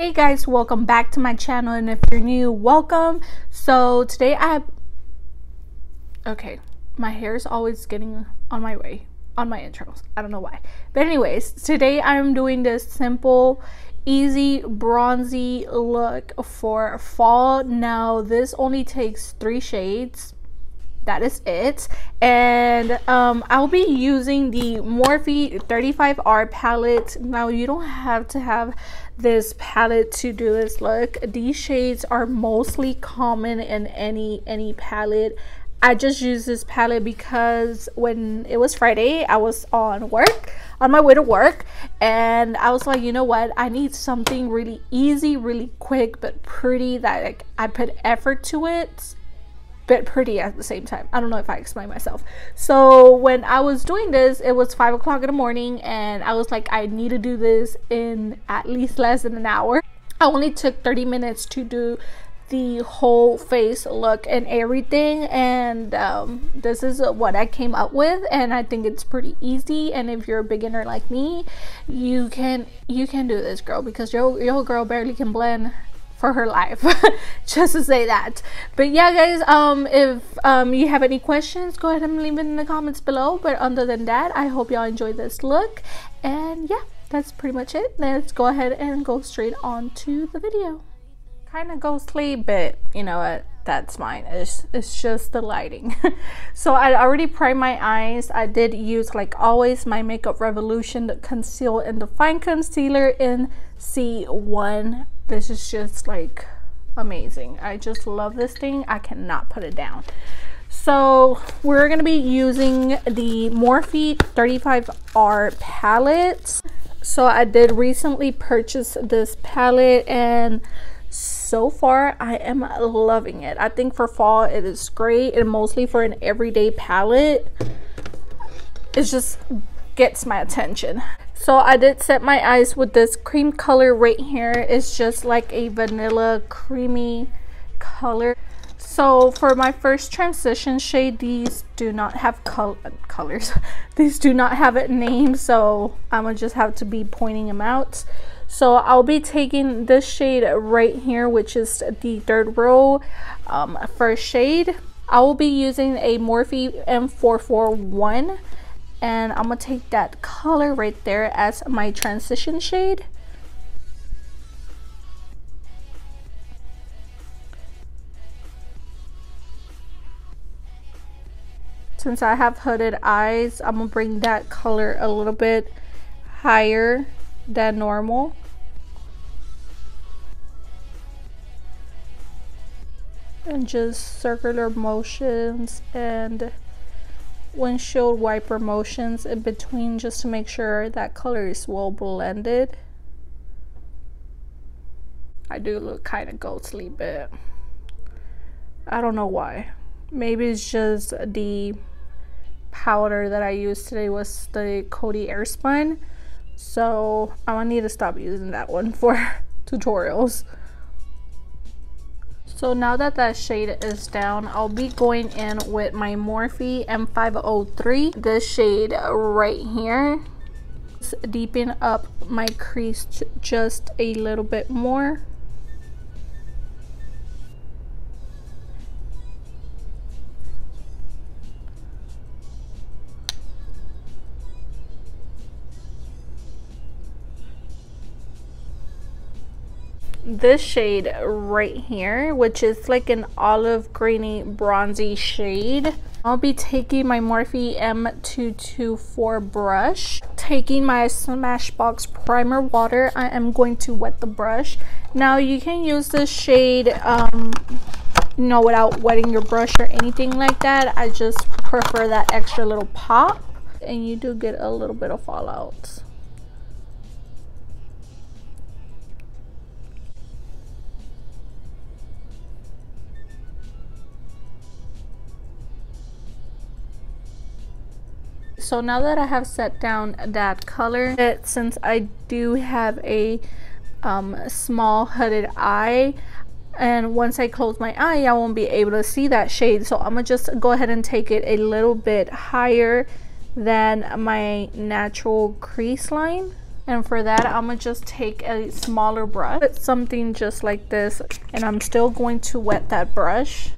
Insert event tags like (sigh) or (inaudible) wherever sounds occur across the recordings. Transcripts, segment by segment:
Hey guys, welcome back to my channel and if you're new, welcome. So today I have... Okay, my hair is always getting on my way, on my intros. I don't know why. But anyways, today I'm doing this simple, easy, bronzy look for fall. Now this only takes three shades that is it. And um, i'll be using the morphe 35r palette. Now you don't have to have this palette to do this look. These shades are mostly common in any any palette. I just used this palette because when it was Friday, I was on work, on my way to work, and I was like, you know what? I need something really easy, really quick, but pretty that like, I put effort to it but pretty at the same time. I don't know if I explain myself. So when I was doing this, it was five o'clock in the morning, and I was like, I need to do this in at least less than an hour. I only took 30 minutes to do the whole face look and everything and um, this is what I came up with and I think it's pretty easy and if you're a beginner like me you can you can do this girl because your, your girl barely can blend for her life (laughs) just to say that. But yeah guys um if um you have any questions go ahead and leave it in the comments below. But other than that i hope y'all enjoy this look. And yeah that's pretty much it. Let's go ahead and go straight on to the video. Kind of ghostly but you know what? That's mine it's, it's just the lighting. (laughs) So i already primed my eyes. I did use like always my makeup revolution conceal and define concealer in c1 this is just like amazing. I just love this thing. I cannot put it down. So we're going to be using the Morphe 35R palette. So I did recently purchase this palette and so far I am loving it. I think for fall it is great and mostly for an everyday palette. It just gets my attention. So I did set my eyes with this cream color right here. It's just like a vanilla creamy color. So for my first transition shade, these do not have col colors. (laughs) these do not have a name, so I'm gonna just have to be pointing them out. So I'll be taking this shade right here, which is the third row um, first shade. I will be using a Morphe M441 and I'm gonna take that color right there as my transition shade. Since I have hooded eyes I'm gonna bring that color a little bit higher than normal. And just circular motions and windshield wiper motions in between just to make sure that color is well blended. I do look kind of ghostly, but I don't know why. Maybe it's just the powder that I used today was the Coty Airspun. So I'm gonna need to stop using that one for (laughs) tutorials. So now that that shade is down, I'll be going in with my Morphe M503. This shade right here. Deepen up my crease just a little bit more. This shade right here which is like an olive greeny bronzy shade. I'll be taking my Morphe M224 brush taking my Smashbox primer water. I am going to wet the brush. Now you can use this shade um, you know without wetting your brush or anything like that. I just prefer that extra little pop and you do get a little bit of fallout so now that I have set down that color since I do have a um, small hooded eye and once I close my eye I won't be able to see that shade. So I'm gonna just go ahead and take it a little bit higher than my natural crease line. And for that I'm gonna just take a smaller brush. Something just like this and I'm still going to wet that brush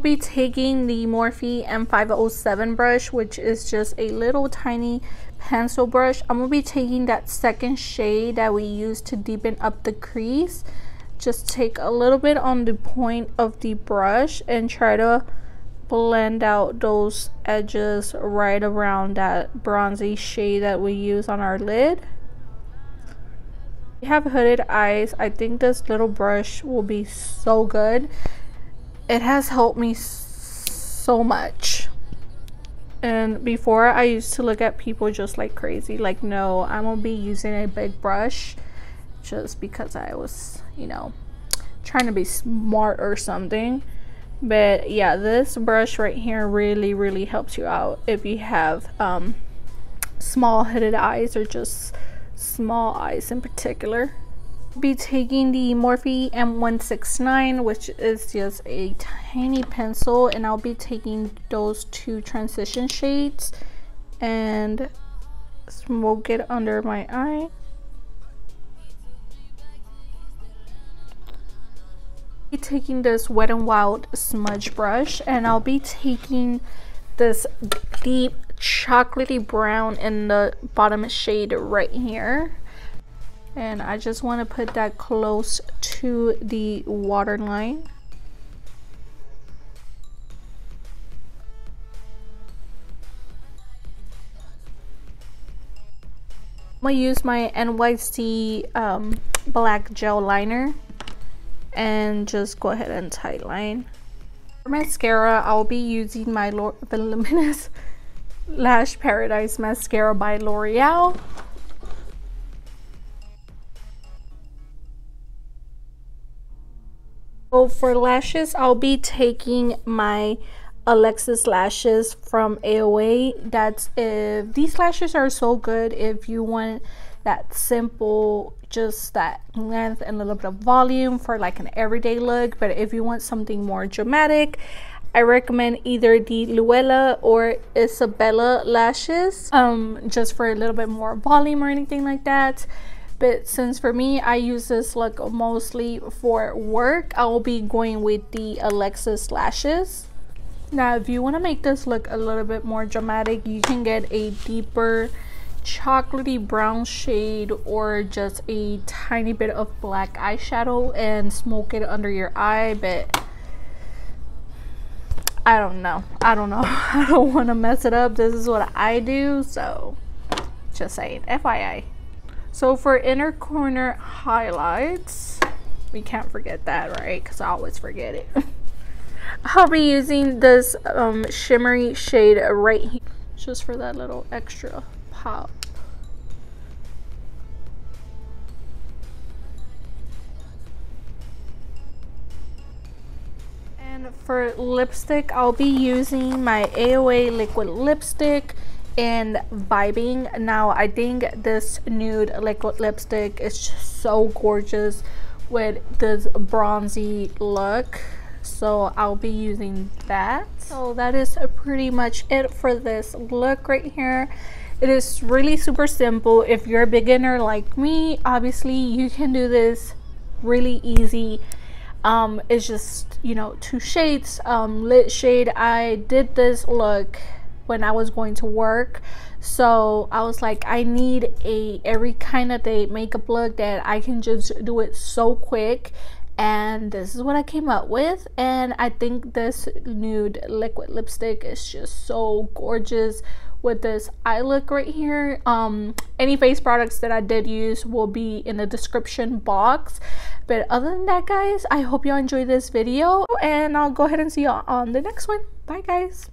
be taking the Morphe M507 brush, which is just a little tiny pencil brush. I'm going to be taking that second shade that we used to deepen up the crease. Just take a little bit on the point of the brush and try to blend out those edges right around that bronzy shade that we use on our lid. We have hooded eyes. I think this little brush will be so good it has helped me so much. And before I used to look at people just like crazy, like, no, I'm gonna be using a big brush just because I was, you know, trying to be smart or something. But yeah, this brush right here really, really helps you out if you have um, small hooded eyes or just small eyes in particular be taking the Morphe M169 which is just a tiny pencil and I'll be taking those two transition shades and smoke it under my eye. I'll be taking this wet and wild smudge brush and I'll be taking this deep chocolatey brown in the bottom shade right here and I just want to put that close to the waterline I'm gonna use my NYC um, black gel liner and just go ahead and tightline. For mascara, I'll be using my L Voluminous (laughs) Lash Paradise Mascara by L'Oreal. So for lashes, I'll be taking my Alexis lashes from AOA. That's if these lashes are so good if you want that simple just that length and a little bit of volume for like an everyday look but if you want something more dramatic I recommend either the Luella or Isabella lashes um just for a little bit more volume or anything like that but since for me I use this look mostly for work I will be going with the Alexis lashes. Now if you want to make this look a little bit more dramatic you can get a deeper chocolatey brown shade or just a tiny bit of black eyeshadow and smoke it under your eye but I don't know. I don't know. (laughs) I don't want to mess it up. This is what I do so just saying FYI so for inner corner highlights, we can't forget that, right? Because I always forget it. (laughs) I'll be using this um, shimmery shade right here, just for that little extra pop. And for lipstick, I'll be using my AOA liquid lipstick and vibing. Now i think this nude liquid lipstick is just so gorgeous with this bronzy look. So i'll be using that. So that is pretty much it for this look right here. It is really super simple. If you're a beginner like me obviously you can do this really easy. Um it's just you know two shades um lit shade. I did this look when I was going to work. So I was like, I need a every kind of day makeup look that I can just do it so quick. And this is what I came up with. And I think this nude liquid lipstick is just so gorgeous with this eye look right here um any face products that i did use will be in the description box but other than that guys i hope y'all enjoyed this video and i'll go ahead and see y'all on the next one bye guys